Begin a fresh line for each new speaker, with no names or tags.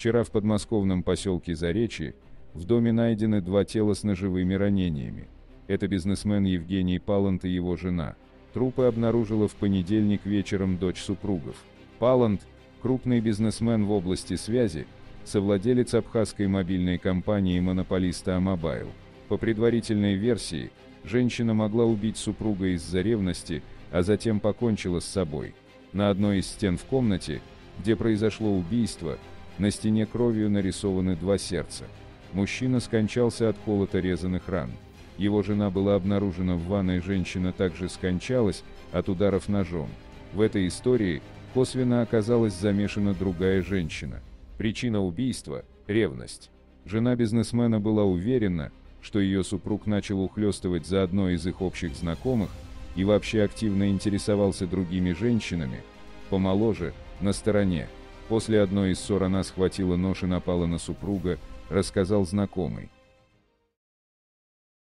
Вчера в подмосковном поселке Заречье в доме найдены два тела с ножевыми ранениями. Это бизнесмен Евгений Палант и его жена. Трупы обнаружила в понедельник вечером дочь супругов. Палант, крупный бизнесмен в области связи, совладелец абхазской мобильной компании монополиста Амобайл. По предварительной версии, женщина могла убить супруга из-за ревности, а затем покончила с собой. На одной из стен в комнате, где произошло убийство, на стене кровью нарисованы два сердца. Мужчина скончался от колото резаных ран. Его жена была обнаружена в ванной, женщина также скончалась от ударов ножом. В этой истории косвенно оказалась замешана другая женщина. Причина убийства – ревность. Жена бизнесмена была уверена, что ее супруг начал ухлёстывать за одной из их общих знакомых и вообще активно интересовался другими женщинами, помоложе, на стороне. После одной из ссор она схватила нож и напала на супруга, рассказал знакомый.